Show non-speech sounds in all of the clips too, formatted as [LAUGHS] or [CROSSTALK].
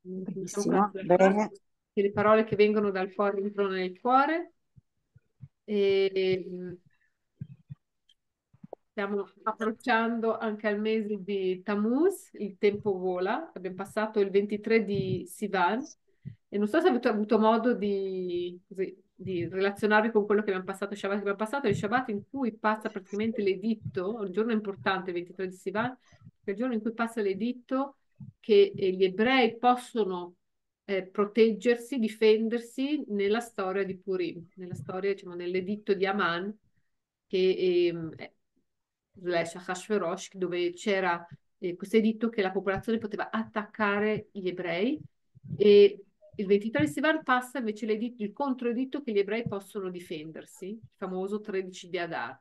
Benissimo, bene. Che le parole che vengono dal cuore entrano nel cuore. E stiamo approcciando anche al mese di Tammuz, il tempo vola, abbiamo passato il 23 di Sivan e non so se avete avuto modo di, così, di relazionarvi con quello che abbiamo passato, Shabbat che abbiamo passato, il Shabbat in cui passa praticamente l'editto, un giorno importante, il 23 di Sivan, è il giorno in cui passa l'editto che eh, gli ebrei possono eh, proteggersi, difendersi nella storia di Purim, nella storia, diciamo, nell'editto di Aman, che Hashverosh, dove c'era eh, questo editto che la popolazione poteva attaccare gli ebrei e il 23 di Sivan passa invece il controeditto che gli ebrei possono difendersi, il famoso 13 di Adar.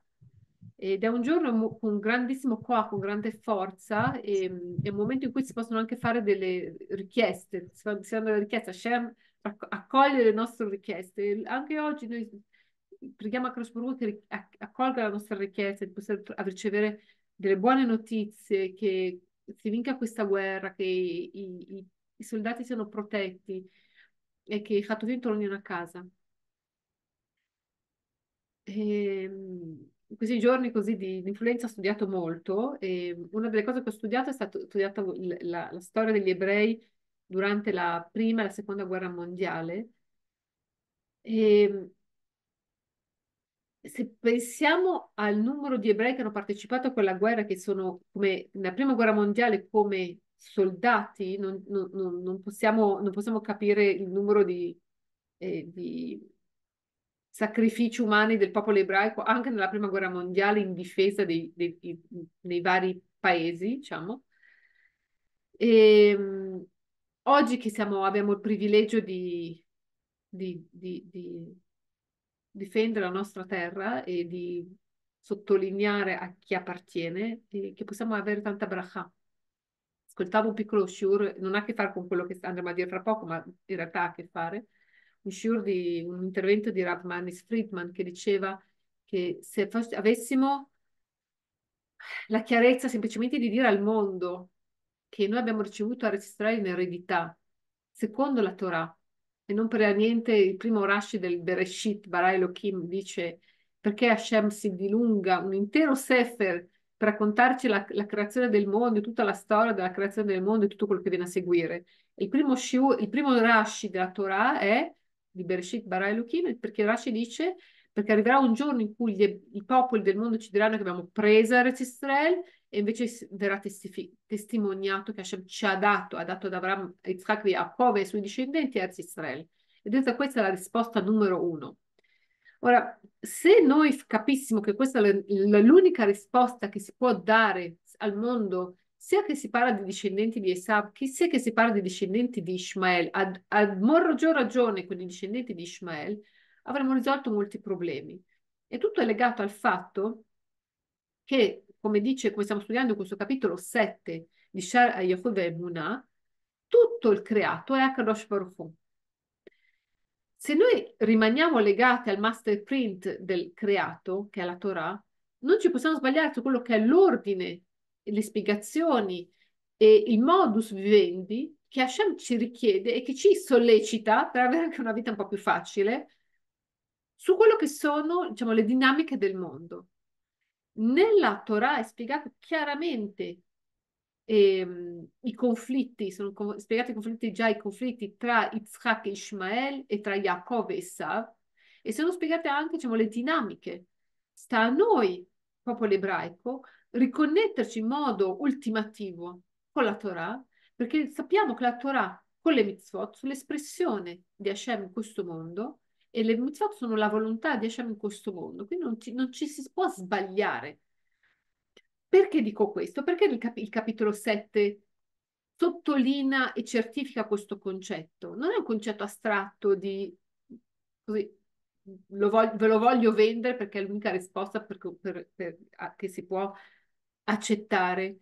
Ed è un giorno con grandissimo qua, con grande forza, e, è un momento in cui si possono anche fare delle richieste, si fanno delle richieste, Hashem accoglie le nostre richieste. Anche oggi noi preghiamo a Crossburgo che accolga la nostra richiesta di poter ricevere delle buone notizie, che si vinca questa guerra, che i, i, i soldati siano protetti e che i Hatouvim tornino a casa. E, ehm, in questi giorni così di, di, influenza ho studiato molto e una delle cose che ho studiato è stata studiato la, la, storia degli ebrei durante la prima e la seconda guerra mondiale. E, ehm, se pensiamo al numero di ebrei che hanno partecipato a quella guerra, che sono come nella prima guerra mondiale come soldati, non, non, non, possiamo, non possiamo, capire il numero di, eh, di sacrifici umani del popolo ebraico anche nella prima guerra mondiale in difesa dei, dei, dei, vari paesi, diciamo. E, um, oggi che siamo, abbiamo il privilegio di, di, di, di, difendere la nostra terra e di sottolineare a chi appartiene che possiamo avere tanta bracha. Ascoltavo un piccolo shiur, non ha a che fare con quello che andremo a dire fra poco, ma in realtà ha a che fare un shiur di un intervento di Rav Manis Friedman che diceva che se fosse, avessimo la chiarezza semplicemente di dire al mondo che noi abbiamo ricevuto a registrare in eredità, secondo la Torah, e non per niente il primo Rashi del Bereshit, Bara Elohim, dice perché Hashem si dilunga un intero sefer per raccontarci la, la, creazione del mondo, tutta la storia della creazione del mondo e tutto quello che viene a seguire. Il primo, shiur, il primo Rashi della Torah è di Bereshit Bara Elohim, perché Rashi dice perché arriverà un giorno in cui gli, i popoli del mondo ci diranno che abbiamo preso Eretz Israel e invece verrà testimoniato che Hashem ci ha dato, ha dato ad Abraham, Yitzhak e Jacob e ai suoi discendenti Eretz Israel. Ed è questa la risposta numero uno. Ora, se noi capissimo che questa è l'unica risposta che si può dare al mondo sia che si parla di discendenti di Esav, sia che si parla di discendenti di Ishmael, ad maggior ragione con i discendenti di Ishmael, avremmo risolto molti problemi. E tutto è legato al fatto che, come dice, come stiamo studiando in questo capitolo 7 di Shar Yahuv e tutto il creato è Akadosh Baruch Hu. Se noi rimaniamo legati al master print del creato, che è la Torah, non ci possiamo sbagliare su quello che è l'ordine le spiegazioni e il modus vivendi che Hashem ci richiede e che ci sollecita per avere anche una vita un po' più facile su quello che sono, diciamo, le dinamiche del mondo. Nella Torah è spiegato chiaramente ehm, i conflitti, sono co- spiegati i conflitti già i conflitti tra Yitzhak e Ishmael e tra Yaakov e Esav e sono spiegate anche diciamo, le dinamiche. Sta a noi, popolo ebraico, riconnetterci in modo ultimativo con la Torah, perché sappiamo che la Torah con le mitzvot sono l'espressione di Hashem in questo mondo e le mitzvot sono la volontà di Hashem in questo mondo, quindi non ci, non ci si può sbagliare. Perché dico questo? Perché il, cap- il capitolo 7 sottolinea e certifica questo concetto. Non è un concetto astratto di così, lo voglio, ve lo voglio vendere perché è l'unica risposta per, per, per, che si può accettare,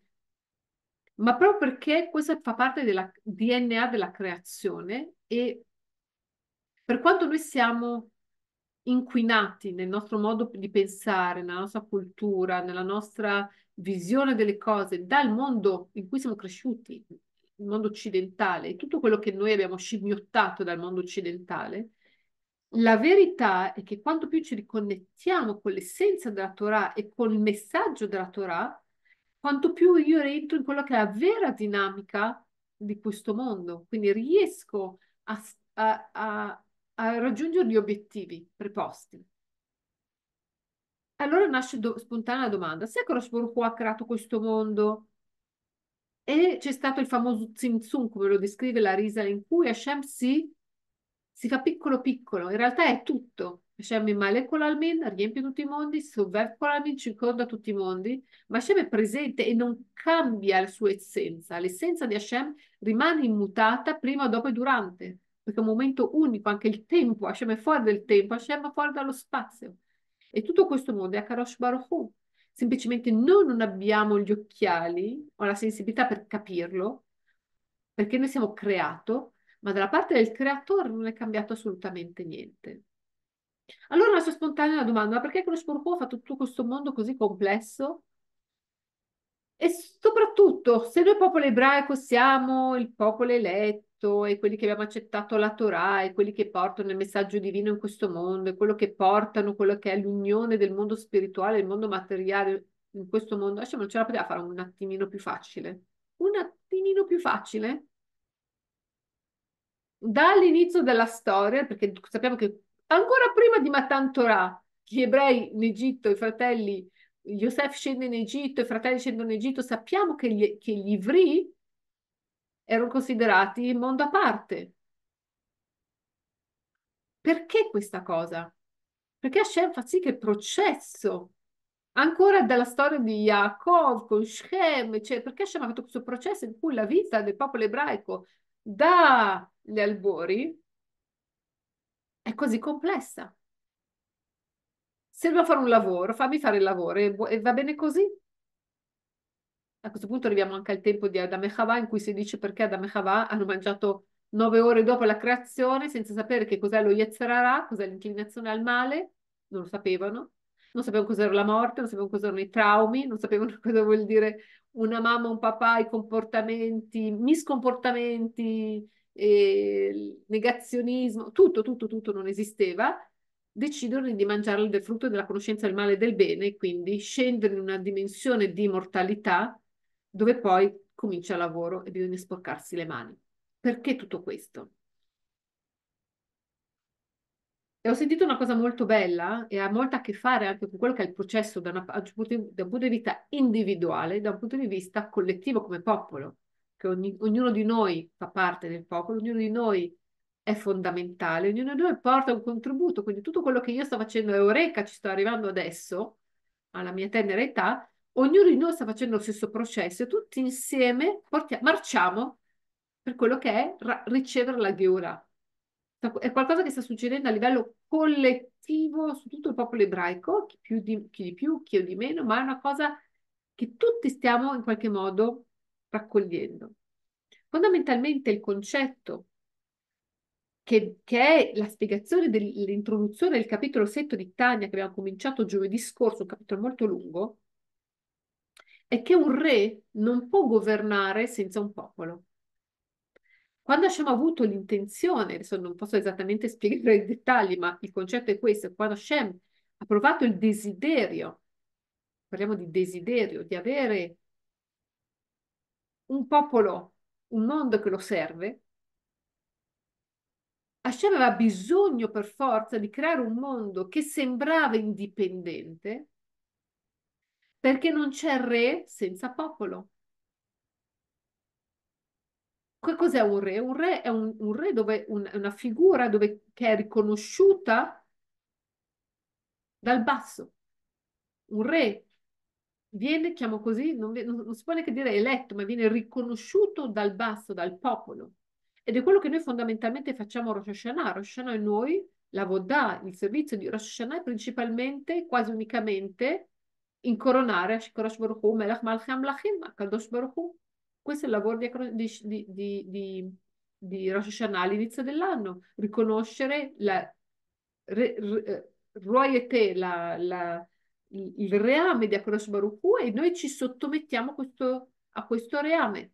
ma proprio perché questo fa parte della DNA della creazione e per quanto noi siamo inquinati nel nostro modo di pensare, nella nostra cultura, nella nostra visione delle cose, dal mondo in cui siamo cresciuti, il mondo occidentale, tutto quello che noi abbiamo scimmiottato dal mondo occidentale, la verità è che quanto più ci riconnettiamo con l'essenza della Torah e con il messaggio della Torah, quanto più io entro in quella che è la vera dinamica di questo mondo. Quindi riesco a, a, a, a raggiungere gli obiettivi preposti. Allora nasce do, spontanea domanda, se Baruch ha creato questo mondo e c'è stato il famoso Tzimtzum, come lo descrive la risa, in cui Hashem si, si fa piccolo piccolo, in realtà è tutto. Hashem male con l'almin, riempie tutti i mondi, Sovev con l'almin, circonda tutti i mondi, ma Hashem è presente e non cambia la sua essenza. L'essenza di Hashem rimane immutata prima, dopo e durante, perché è un momento unico, anche il tempo, Hashem è fuori del tempo, Hashem è fuori dallo spazio. E tutto questo mondo è Akarosh Baruch Hu. Semplicemente noi non abbiamo gli occhiali o la sensibilità per capirlo, perché noi siamo creato, ma dalla parte del creatore non è cambiato assolutamente niente. Allora la sua spontanea domanda, ma perché Hu ha fatto tutto questo mondo così complesso? E soprattutto, se noi popolo ebraico siamo il popolo eletto, e quelli che abbiamo accettato la Torah e quelli che portano il messaggio divino in questo mondo e quello che portano quello che è l'unione del mondo spirituale e del mondo materiale in questo mondo, Hashem non ce la poteva fare un attimino più facile. Un attimino più facile? Dall'inizio della storia, perché sappiamo che ancora prima di Matan Torah, gli ebrei in Egitto, i fratelli, Yosef scende in Egitto, i fratelli scendono in Egitto, sappiamo che gli, che gli ivri erano considerati mondo a parte. Perché questa cosa? Perché Hashem fa sì che il processo, ancora dalla storia di Yaakov con Shem, cioè perché Hashem ha fatto questo processo in cui la vita del popolo ebraico dagli albori è così complessa. Se devo fare un lavoro, fammi fare il lavoro e va bene così. A questo punto arriviamo anche al tempo di Adam e Chava in cui si dice perché Adam e Chava hanno mangiato nove ore dopo la creazione senza sapere che cos'è lo Yetzerara, cos'è l'inclinazione al male, non lo sapevano, non sapevano cos'era la morte, non sapevano cos'erano i traumi, non sapevano [LAUGHS] cosa vuol dire una mamma, un papà, i comportamenti, miscomportamenti, eh, negazionismo, tutto, tutto, tutto non esisteva, decidono di mangiare del frutto della conoscenza del male e del bene, quindi scendere in una dimensione di mortalità dove poi comincia il lavoro e bisogna sporcarsi le mani. Perché tutto questo? E ho sentito una cosa molto bella e ha molto a che fare anche con quello che è il processo da, una, da, un punto di vista individuale, da un punto di vista collettivo come popolo, che ogni, ognuno di noi fa parte del popolo, ognuno di noi è fondamentale, ognuno di noi porta un contributo, quindi tutto quello che io sto facendo è Eureka, ci sto arrivando adesso, alla mia tenera età, ognuno di noi sta facendo lo stesso processo e tutti insieme portiamo, marciamo per quello che è ricevere la Gheura. È qualcosa che sta succedendo a livello collettivo su tutto il popolo ebraico, chi, di, chi di più, chi di meno, ma è una cosa che tutti stiamo in qualche modo raccogliendo. Fondamentalmente il concetto che, che, è la spiegazione dell'introduzione del capitolo 7 di Tania che abbiamo cominciato giovedì scorso, un capitolo molto lungo, è che un re non può governare senza un popolo. Quando Hashem ha avuto l'intenzione, adesso non posso esattamente [LAUGHS] spiegare i dettagli, ma il concetto è questo, quando Hashem ha provato il desiderio, parliamo di desiderio, di avere un popolo, un mondo che lo serve, Hashem aveva bisogno per forza di creare un mondo che sembrava indipendente, perché non c'è re senza popolo. Che cos'è un re? Un re è un, un re dove un, una figura dove, che è riconosciuta dal basso. Un re viene, chiamo così, non, non, non si può neanche dire eletto, ma viene riconosciuto dal basso, dal popolo. Ed è quello che noi fondamentalmente facciamo a Rosh Hashanah. Rosh Hashanah è noi, la Vodà, il servizio di Rosh Hashanah è principalmente, quasi unicamente, incoronare a Shikorosh Baruch Hu, Melech Malchi Amlachim, a Kadosh Baruch Hu. Questo è il lavoro di, di, di, di, di Rosh Hashanah all'inizio dell'anno, riconoscere la re, royauté, la, la, il reame di Akadosh Baruch Hu e noi ci sottomettiamo questo, a questo reame.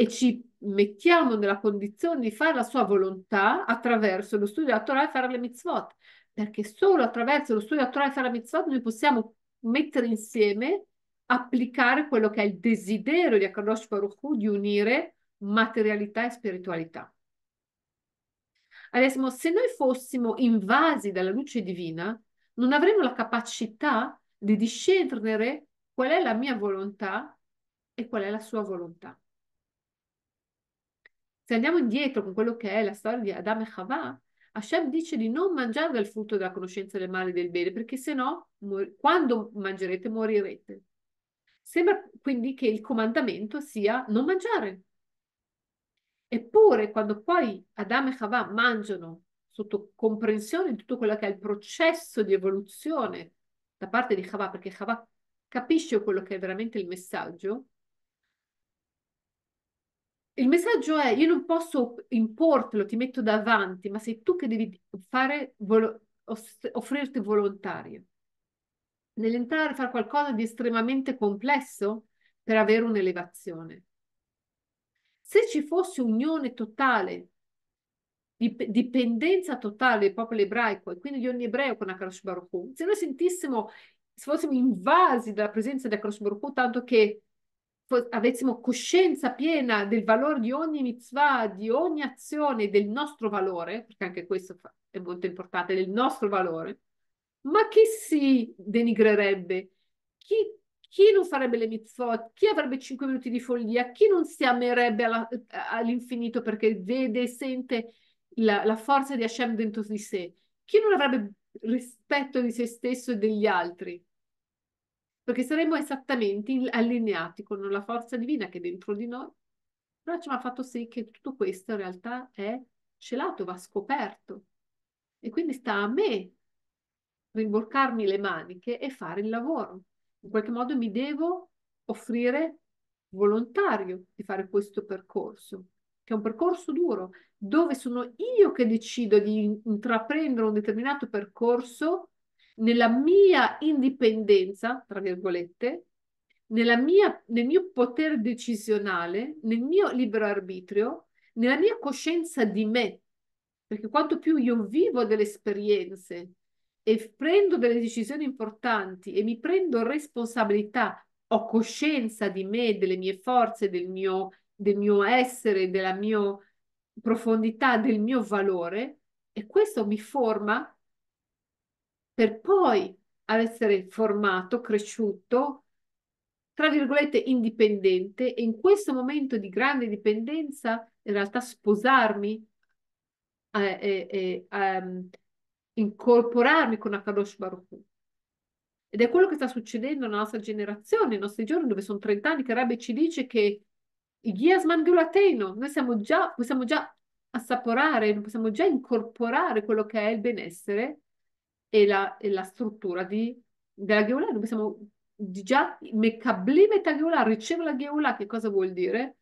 e ci mettiamo nella condizione di fare la sua volontà attraverso lo studio della Torah e fare le mitzvot, perché solo attraverso lo studio della Torah e fare le mitzvot noi possiamo mettere insieme, applicare quello che è il desiderio di Akadosh Baruch Hu di unire materialità e spiritualità. Adesso, se noi fossimo invasi dalla luce divina, non avremmo la capacità di discernere qual è la mia volontà e qual è la sua volontà. Se andiamo indietro con quello che è la storia di Adam e Chava, Hashem dice di non mangiare dal frutto della conoscenza del male e del bene, perché se no, quando mangerete morirete. Sembra quindi che il comandamento sia non mangiare. Eppure, quando poi Adam e Chava mangiano sotto comprensione di tutto quello che è il processo di evoluzione da parte di Chava, perché Chava capisce quello che è veramente il messaggio, il messaggio è io non posso importelo, ti metto davanti, ma sei tu che devi fare, volo- offrirti volontario. Nell'entrare a fare qualcosa di estremamente complesso per avere un'elevazione. Se ci fosse unione totale, dipendenza totale del popolo ebraico e quindi di ogni ebreo con Akarosh Baruch Hu, se noi sentissimo, se fossimo invasi dalla presenza di Akarosh Baruch Hu, tanto che avessimo coscienza piena del valore di ogni mitzvah, di ogni azione, del nostro valore, perché anche questo è molto importante, del nostro valore, ma chi si denigrerebbe? Chi, chi non farebbe le mitzvot? Chi avrebbe 5 minuti di follia? Chi non si amerebbe alla, all'infinito perché vede e sente la, la forza di Hashem dentro di sé? Chi non avrebbe rispetto di se stesso e degli altri? perché saremmo esattamente allineati con la forza divina che è dentro di noi. Però ci ha fatto sì che tutto questo in realtà è celato, va scoperto. E quindi sta a me rimborcarmi le maniche e fare il lavoro. In qualche modo mi devo offrire volontario di fare questo percorso, che è un percorso duro, dove sono io che decido di intraprendere un determinato percorso nella mia indipendenza, tra virgolette, mia, nel mio potere decisionale, nel mio libero arbitrio, nella mia coscienza di me. Perché quanto più io vivo delle esperienze e prendo delle decisioni importanti e mi prendo responsabilità, ho coscienza di me, delle mie forze, del mio, del mio essere, della mia profondità, del mio valore, e questo mi forma per poi essere formato, cresciuto, tra virgolette indipendente e in questo momento di grande dipendenza in realtà sposarmi e eh, um, incorporarmi con Akadosh Baruch. Ed è quello che sta succedendo nella nostra generazione, nei nostri giorni, dove sono 30 anni che Rabbi ci dice che Giasman Gulateino, noi siamo già, possiamo già assaporare, possiamo già incorporare quello che è il benessere e la, e la struttura di, della Geulah. Noi siamo già Mekablim et Geulah, riceve la Geulah, che cosa vuol dire?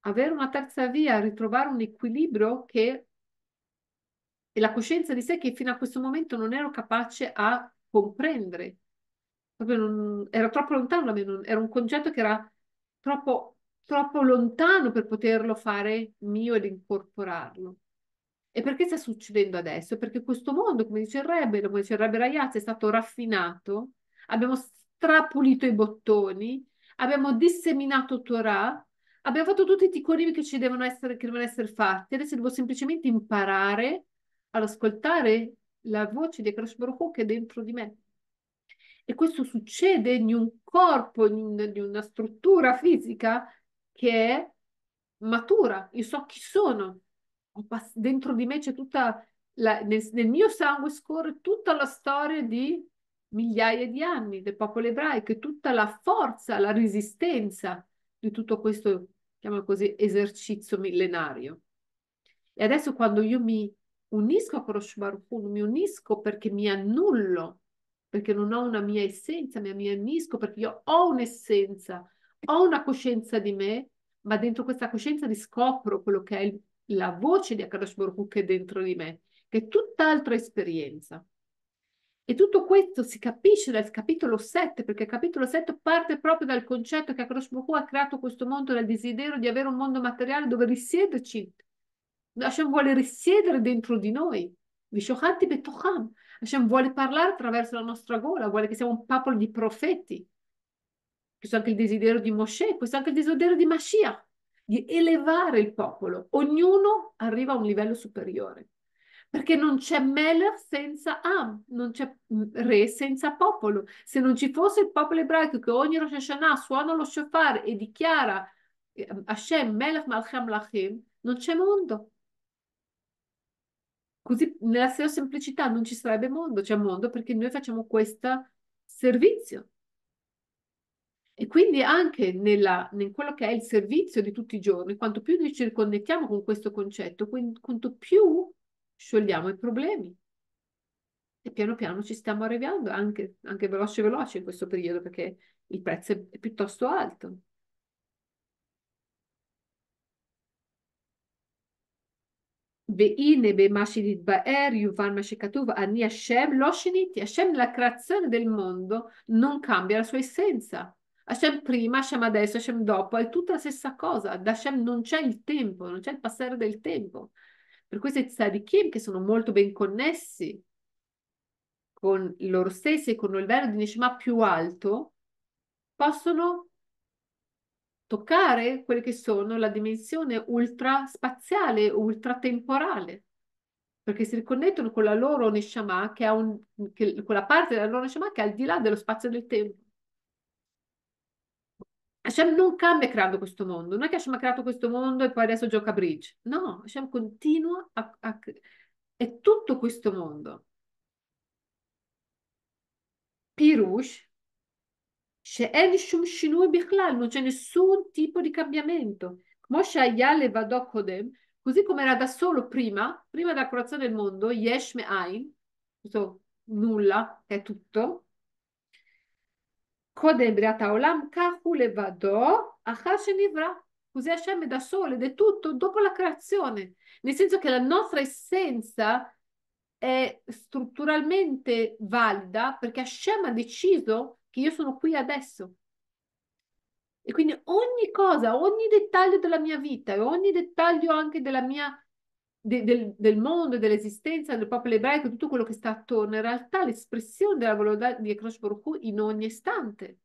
Avere una terza via, ritrovare un equilibrio che e la coscienza di sé che fino a questo momento non ero capace a comprendere. Non, era troppo lontano da me, non, era un concetto che era troppo, troppo lontano per poterlo fare mio ed incorporarlo. E perché sta succedendo adesso? Perché questo mondo, come dice il Rebbe, come dice il Rebbe Ragazzi, è stato raffinato, abbiamo strapulito i bottoni, abbiamo disseminato Torah, abbiamo fatto tutti i ticoni che ci devono essere, che devono essere fatti, adesso devo semplicemente imparare ad ascoltare la voce di Akash Baruch che è dentro di me. E questo succede in un corpo, in, un, in una struttura fisica che è matura. Io so chi sono, dentro di me c'è tutta la, nel, nel, mio sangue scorre tutta la storia di migliaia di anni del popolo ebraico tutta la forza, la resistenza di tutto questo, chiamiamolo così, esercizio millenario. E adesso quando io mi unisco a Korosh Baruch Hu, mi unisco perché mi annullo, perché non ho una mia essenza, ma mi unisco perché io ho un'essenza, ho una coscienza di me, ma dentro questa coscienza riscopro quello che è il la voce di Akadosh Baruch che è dentro di me, che è tutt'altra esperienza. E tutto questo si capisce dal capitolo 7, perché il capitolo 7 parte proprio dal concetto che Akadosh Baruch ha creato questo mondo dal desiderio di avere un mondo materiale dove risiederci. Hashem vuole risiedere dentro di noi. Vishochati betocham. Hashem vuole parlare attraverso la nostra gola, vuole che siamo un popolo di profeti. Questo è anche il desiderio di Moshe, questo è anche il desiderio di Mashiach, di elevare il popolo. Ognuno arriva a un livello superiore perché non c'è Melech senza Am, non c'è re senza popolo. Se non ci fosse il popolo ebraico che ogni Rosh Hashanah suona lo shofar e dichiara eh, Hashem Melech Malchem Lachim, non c'è mondo. Così nella sua semplicità non ci sarebbe mondo, c'è mondo perché noi facciamo questo servizio. E quindi anche nella, in quello che è il servizio di tutti i giorni, quanto più noi ci riconnettiamo con questo concetto, quanto più sciogliamo i problemi. E piano piano ci stiamo arrivando, anche, anche veloce veloce in questo periodo, perché il prezzo è, è piuttosto alto. והנה במה שנתבאר יובן מה שכתוב, אני השם לא שיניתי. השם nella creazione del mondo non cambia la sua essenza. Hashem prima, Hashem adesso, Hashem dopo, è tutta la stessa cosa. Da Hashem non c'è il tempo, non c'è il passare del tempo. Per questi tzadikim che sono molto ben connessi con loro stessi e con il livello di Neshama più alto, possono toccare quelle che sono la dimensione ultra spaziale, ultra temporale, perché si riconnettono con la loro Neshama, che ha un, che, con parte della loro Neshama che è al di là dello spazio e del tempo. Hashem non cambia creando questo mondo, non è che Hashem ha creato questo mondo e poi adesso gioca a bridge. No, Hashem continua a, a... è tutto questo mondo. Pirush, She'en Shum Shinui Bichlal, non c'è nessun tipo di cambiamento. Moshe Ayale così come era da solo prima, prima della creazione del mondo, Yesh Me'ain, questo nulla, è tutto, קודם בריאת העולם, כך הוא לבדו אחר שנברא. Così Hashem è da solo ed è tutto dopo la creazione. Nel senso che la nostra essenza è strutturalmente valida perché Hashem ha deciso che io sono qui adesso. E quindi ogni cosa, ogni dettaglio della mia vita e ogni dettaglio anche della mia, de, del, del, mondo, dell'esistenza del popolo ebraico, tutto quello che sta attorno, in realtà l'espressione della volontà di Akash Baruch in ogni istante.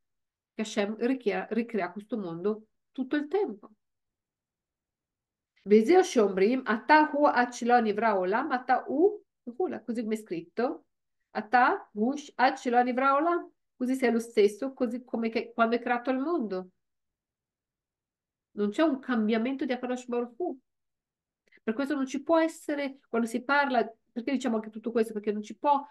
Che Hashem ricrea, ricrea questo mondo tutto il tempo. Vezeo Shombrim, Ata hu achelon ivra olam, Ata u, così come è scritto, Ata hu achelon ivra olam, così sei lo stesso, così come che, quando è creato il mondo. Non c'è un cambiamento di Akadosh Baruch Per questo non ci può essere, quando si parla, perché diciamo anche tutto questo? Perché non ci può,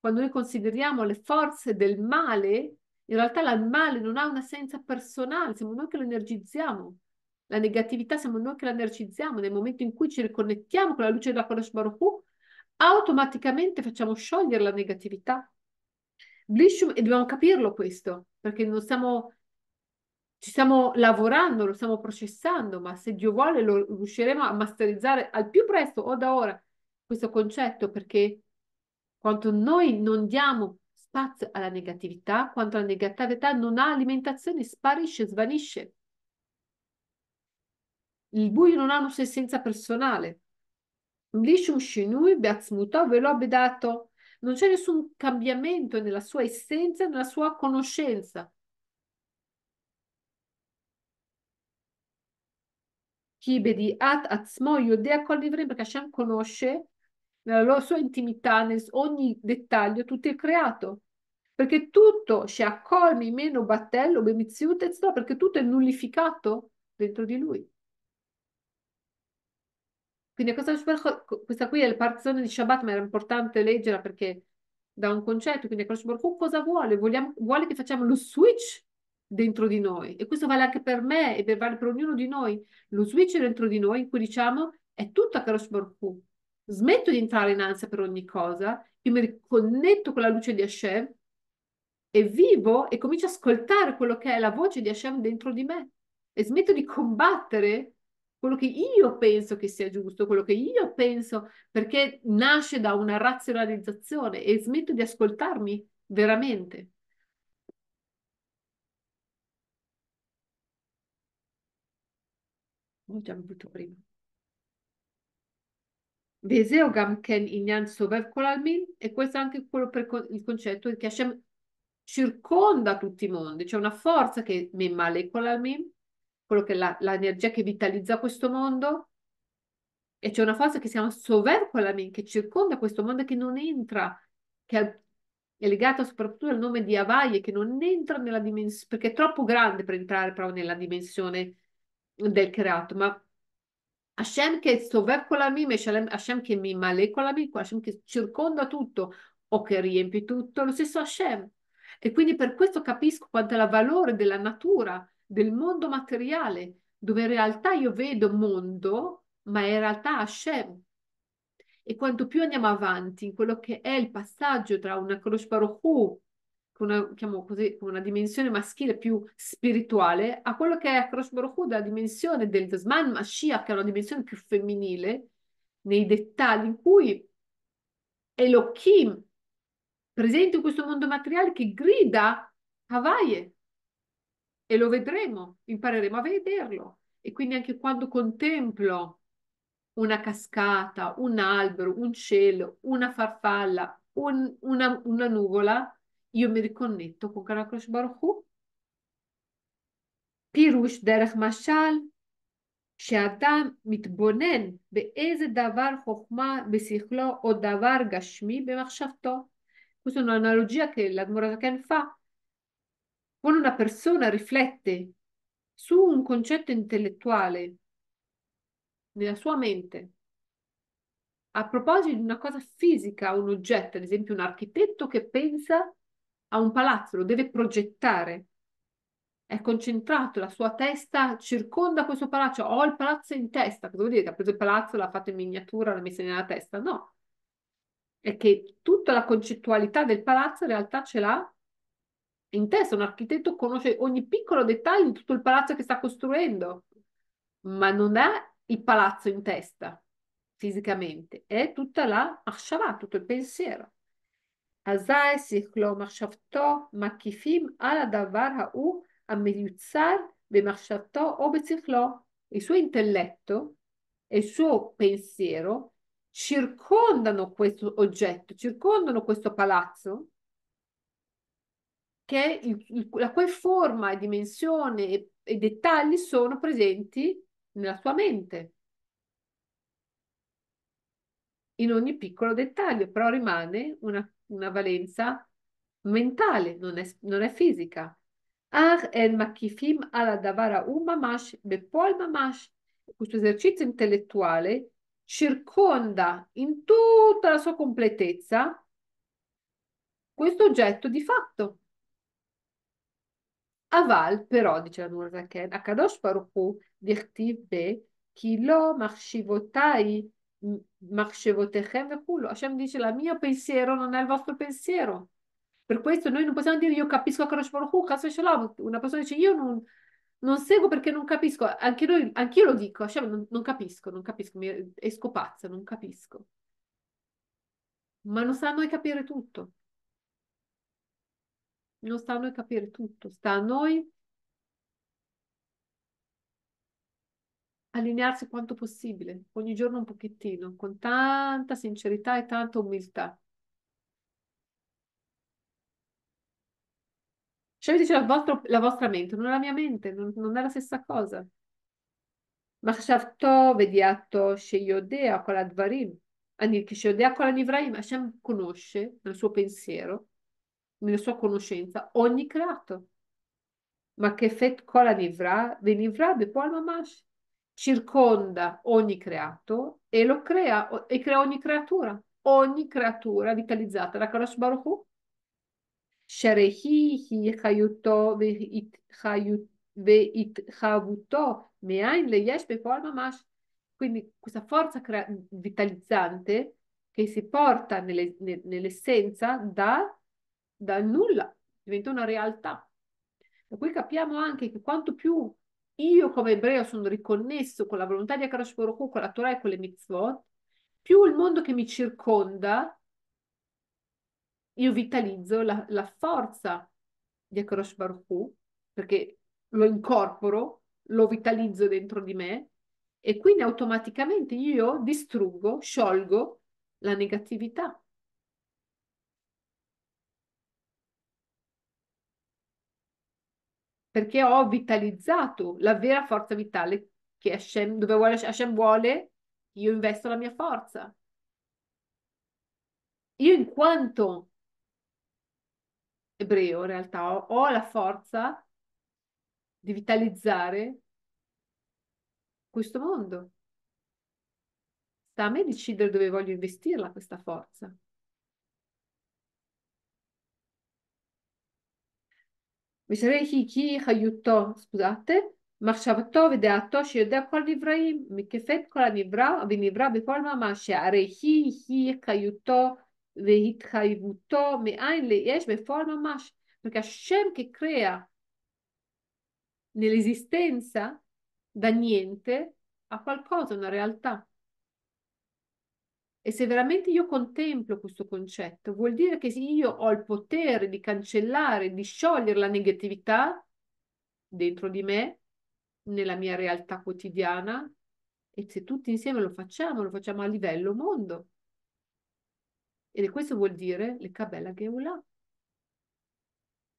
quando noi consideriamo le forze del male, in realtà il male non ha una senza personale, siamo noi che lo energizziamo. La negatività siamo noi che la energizziamo. Nel momento in cui ci riconnettiamo con la luce della Kodesh Baruch Hu, automaticamente facciamo sciogliere la negatività. Blishum, e dobbiamo capirlo questo, perché non stiamo, ci stiamo lavorando, lo stiamo processando, ma se Dio vuole lo riusciremo a masterizzare al più presto o da ora questo concetto, perché quanto noi non diamo spazio alla negatività, quanto la negatività non ha alimentazione, sparisce, svanisce. Il buio non ha una sua essenza personale. Non c'è nessun cambiamento nella sua essenza, nella sua conoscenza. Vedi at atzmo yodea kol perché Hashem conosce nella sua intimità, in ogni dettaglio, tutto è creato. Perché tutto, Sheakolmi meno battello, bemiziutezno, perché tutto è nullificato dentro di lui. Quindi questa, qui è la partizione di Shabbat, ma era importante leggerla perché da un concetto, quindi cosa vuole? Vogliamo, vuole che facciamo lo switch dentro di noi e questo vale anche per me e vale per ognuno di noi. Lo switch dentro di noi in cui diciamo è tutto Akadosh Baruch smetto di entrare in ansia per ogni cosa, io mi riconnetto con la luce di Hashem e vivo e comincio a ascoltare quello che è la voce di Hashem dentro di me e smetto di combattere quello che io penso che sia giusto, quello che io penso, perché nasce da una razionalizzazione e smetto di ascoltarmi veramente. Già avuto prima. Veseo Gamken Inyan Sovev Kolalmin, e questo è anche quello per il concetto che Hashem circonda tutti i mondi, c'è una forza che Mimale Kolalmin, quello che l'energia che vitalizza questo mondo, e c'è una forza che si chiama Sovev Kolalmin, che circonda questo mondo che non entra, che è legata soprattutto al nome di Havaye, che non entra nella dimensione, perché è troppo grande per entrare però nella dimensione del creato, ma Hashem che sover kolamim e Hashem che mi male kolamim, Hashem che circonda tutto o che riempie tutto, lo stesso Hashem. E quindi per questo capisco quanto è il valore della natura, del mondo materiale, dove in realtà io vedo mondo, ma in realtà Hashem. E quanto più andiamo avanti in quello che è il passaggio tra una Kodesh Baruch con una, diciamo così, una dimensione maschile più spirituale a quello che è Akrosh Baruch la dimensione del Zman Mashiach, che è una dimensione più femminile, nei dettagli in cui Elohim, presente in questo mondo materiale, che grida Havaye. E lo vedremo, impareremo a vederlo. E quindi anche quando contemplo una cascata, un albero, un cielo, una farfalla, un, una, una nuvola, io mi riconnetto con Karakosh Baruch Hu. פירוש דרך משל שאדם מתבונן באיזה דבר חוכמה בשכלו או דבר גשמי במחשבתו. Questa è un'analogia che la Morazaken fa. Quando una persona riflette su un concetto intellettuale nella sua mente, a proposito di una cosa fisica, un oggetto, ad esempio un architetto che pensa ha un palazzo, lo deve progettare, è concentrato, la sua testa circonda questo palazzo, ho il palazzo in testa, cosa vuol dire? Che ha preso il palazzo, l'ha fatto in miniatura, l'ha messo nella testa? No, è che tutta la concettualità del palazzo in realtà ce l'ha in testa, un architetto conosce ogni piccolo dettaglio di tutto il palazzo che sta costruendo, ma non ha il palazzo in testa fisicamente, è tutta la Ashava, tutto il pensiero. אזי שכלו מחשבתו מקיפים על הדבר ההוא המיוצר במחשבתו o בשכלו. Il suo intelletto e il suo pensiero circondano questo oggetto, circondano questo palazzo, che il, il, la cui forma e dimensione e, e dettagli sono presenti nella sua mente in ogni piccolo dettaglio, però rimane una una valenza mentale, non è, non è fisica. Questo esercizio intellettuale circonda in tutta la sua completezza questo oggetto di fatto. Aval, però, dice la Nurzaken, Akadosh Baruch Hu, dichtiv be, lo machshivotai Hashem dice la mio pensiero non è il vostro pensiero. Per questo noi non possiamo dire io capisco Akadosh Baruch Hu, una persona dice io non, non seguo perché non capisco, anche noi, anch'io lo dico, Hashem, non, non capisco, non capisco, mi esco pazza, non capisco. Ma non sta a noi capire tutto. Non sta a noi capire tutto, sta a noi allinearsi quanto possibile, ogni giorno un pochettino, con tanta sincerità e tanta umiltà. Cioè dice la vostra, la vostra mente, non è la mia mente, non, non è la stessa cosa. מחשבתו ודיעתו שיודע כל הדברים, אני, כשיודע כל הנבראים, Hashem conosce nel suo pensiero, nella sua conoscenza, ogni creato. Ma che fet כל הנברא, ונברא בפועל ממש circonda ogni creato e lo crea e crea ogni creatura, ogni creatura vitalizzata da Kadosh Baruch Hu. Sherehi hi chayuto veit chavuto meain leyesh bepol mamash. Quindi questa forza crea- vitalizzante che si porta nelle, ne, nell'essenza da, dal nulla, diventa una realtà. Da cui capiamo anche che quanto più io come ebreo sono riconnesso con la volontà di Akadosh Baruch con la Torah e con le mitzvot, più il mondo che mi circonda, io vitalizzo la, la forza di Akadosh Baruch perché lo incorporo, lo vitalizzo dentro di me e quindi automaticamente io distruggo, sciolgo la negatività. Perché ho vitalizzato la vera forza vitale che Hashem, dove vuole, Hashem vuole, io investo la mia forza. Io in quanto ebreo in realtà ho, ho la forza di vitalizzare questo mondo. Sta a me decidere dove voglio investirla questa forza. ושרי כי חיותו, scusate, מחשבתו ודעתו שיודע כל נבראים, מקיפת כל הנברא ונברא בכל ממש, שהרי היא היא חיותו והתחייבותו מאין ליש בפועל ממש. Perché Hashem che crea nell'esistenza da niente. E se veramente io contemplo questo concetto, vuol dire che io ho il potere di cancellare, di sciogliere la negatività dentro di me, nella mia realtà quotidiana, e se tutti insieme lo facciamo, lo facciamo a livello mondo. E questo vuol dire le Kabbalah Geulah.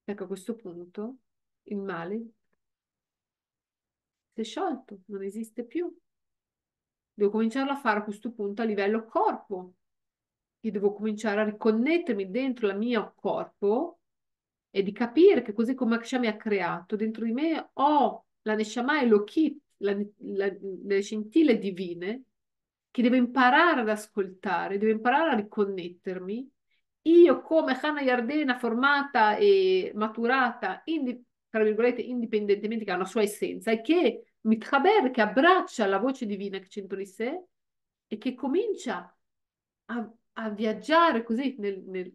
Perché a questo punto il male si è sciolto, non esiste più. Devo cominciarlo a fare a questo punto a livello corpo. Io devo cominciare a riconnettermi dentro il mio corpo e di capire che così come Hashem mi ha creato, dentro di me ho la Neshama e l'Okit, la, le scintille divine, che devo imparare ad ascoltare, devo imparare a riconnettermi. Io come Hannah Yardena formata e maturata, indi, tra virgolette, indipendentemente, che ha una sua essenza e che Mitchaber, che abbraccia la voce divina che c'è dentro di sé e che comincia a, a viaggiare così nel, nel,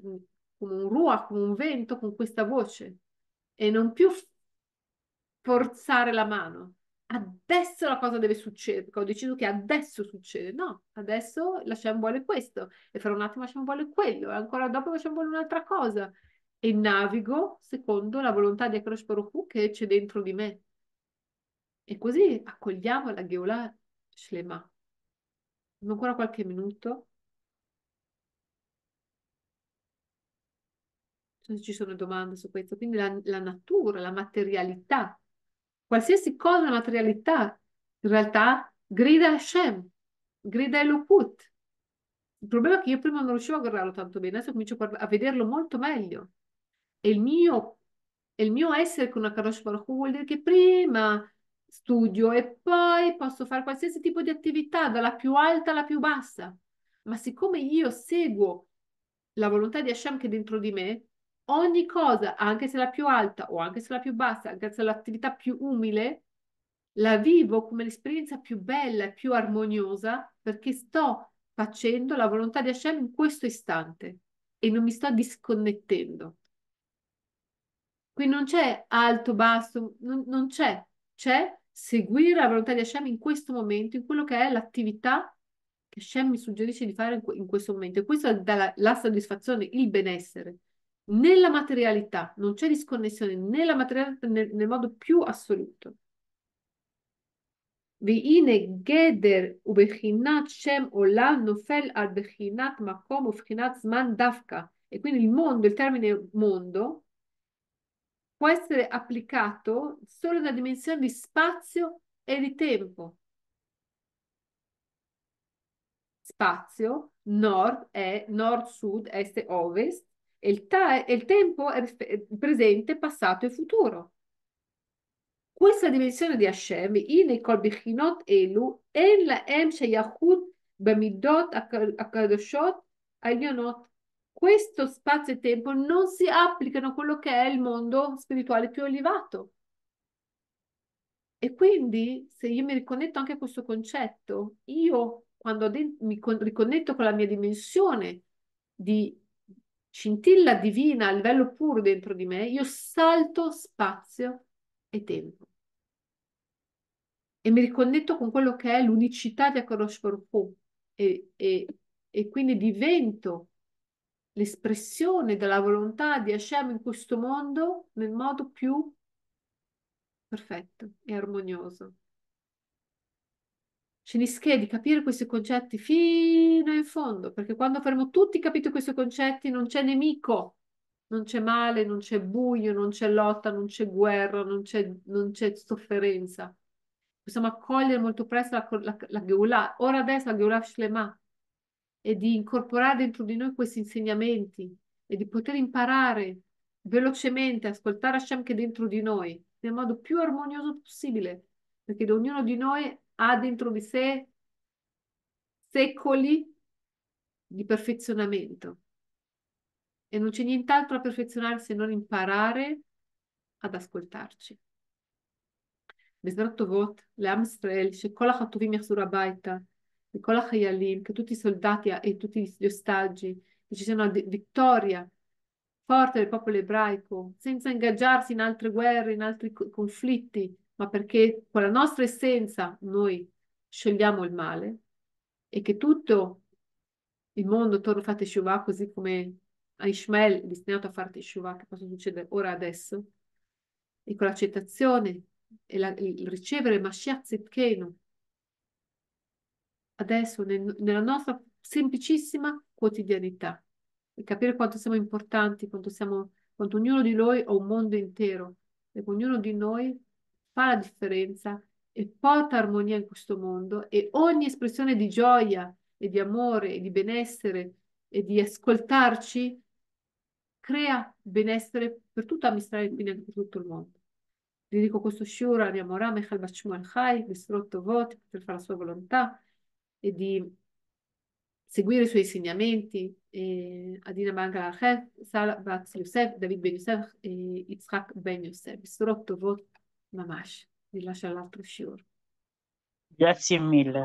come un ruah, come un vento con questa voce e non più forzare la mano. Adesso la cosa deve succedere, ho deciso che adesso succede. No, adesso lasciamo vuole questo e fra un attimo lasciamo vuole quello e ancora dopo lasciamo vuole un'altra cosa e navigo secondo la volontà di Akadosh Baruch Hu che c'è dentro di me. E così accogliamo la Geulah Shlema. Ancora qualche minuto? Se ci sono domande su questo. Quindi la, la natura, la materialità, qualsiasi cosa la materialità, in realtà grida Hashem, grida Elokut. Il problema è che io prima non riuscivo a guardarlo tanto bene, adesso comincio a vederlo molto meglio. E il mio, il mio essere con una Kadosh Baruch vuol dire che prima studio e poi posso fare qualsiasi tipo di attività, dalla più alta alla più bassa. Ma siccome io seguo la volontà di Hashem che è dentro di me, ogni cosa, anche se la più alta o anche se la più bassa, anche se l'attività più umile, la vivo come l'esperienza più bella e più armoniosa perché sto facendo la volontà di Hashem in questo istante e non mi sto disconnettendo. Qui non c'è alto, basso, non, non c'è, c'è seguire la volontà di Hashem in questo momento, in quello che è l'attività che Hashem mi suggerisce di fare in, questo momento. E questo dà la, la soddisfazione, il benessere. Nella materialità, non c'è disconnessione nella materialità nel, nel modo più assoluto. והנה גדר ובחינת שם עולם נופל על בחינת מקום ובחינת זמן דווקא. E quindi il mondo, il termine mondo, può essere applicato solo nella dimensione di spazio e di tempo. Spazio, nord è nord-sud, est e ovest, e il, e il tempo è presente, passato e futuro. Questa dimensione di Hashem, in kol bichinot elu, en la em sheyachut bamidot akadoshot העליונות questo spazio e tempo non si applicano a quello che è il mondo spirituale più elevato. E quindi, se io mi riconnetto anche a questo concetto, io quando mi riconnetto con la mia dimensione di scintilla divina a livello puro dentro di me, io salto spazio e tempo. e mi riconnetto con quello che è l'unicità di Akadosh Baruch e, e, e quindi divento l'espressione della volontà di Hashem in questo mondo nel modo più perfetto e armonioso. Ce ne di capire questi concetti fino in fondo, perché quando avremo tutti capito questi concetti non c'è nemico, non c'è male, non c'è buio, non c'è lotta, non c'è guerra, non c'è, non c'è sofferenza. Possiamo accogliere molto presto la, la, la Geulah, ora adesso la Geulah Shlema, e di incorporare dentro di noi questi insegnamenti e di poter imparare velocemente, ascoltare Hashem che è dentro di noi, nel modo più armonioso possibile, perché ognuno di noi ha dentro di sé secoli di perfezionamento e non c'è nient'altro a perfezionare se non imparare ad ascoltarci. בעזרת טובות לעם ישראל, שכל החטופים יחזרו הביתה, וכל החיילים, che tutti i soldati e tutti gli ostaggi, che ci sia una vittoria forte del popolo ebraico, senza ingaggiarsi in altre guerre, in altri conflitti, ma perché con la nostra essenza noi sciogliamo il male e che tutto il mondo torna a fare Teshuvah così come a Ishmael è destinato a fare Teshuvah, che possa succedere ora adesso, e con l'accettazione e la, il ricevere Mashiach Zitkenu adesso nel, nella nostra semplicissima quotidianità. E capire quanto siamo importanti, quanto, siamo, quanto ognuno di noi ha un mondo intero. E ognuno di noi fa la differenza e porta armonia in questo mondo. E ogni espressione di gioia e di amore e di benessere e di ascoltarci crea benessere per tutta Amisrael e quindi anche per tutto il mondo. Dedico questo shiur a mia Morah Michal Bashmuel Chai, Besrot Tovot, per fare la sua volontà e di seguire i suoi insegnamenti, e Adina Banga Achet, Sal Bat Yosef, David Ben Yosef e Yitzhak Ben Yosef. Besrot Tovot Mamash. Vi lascio all'altro shiur. Grazie mille.